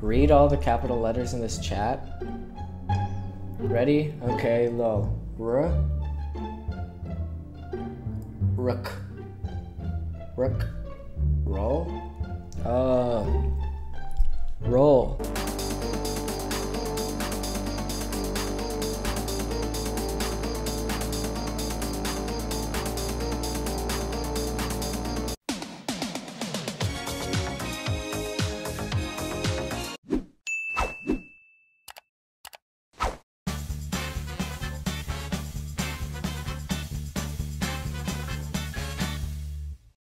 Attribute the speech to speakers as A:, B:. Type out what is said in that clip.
A: read all the capital letters in this chat. Ready? Okay, low. R. Rook. Rook. Roll. Uh. Roll.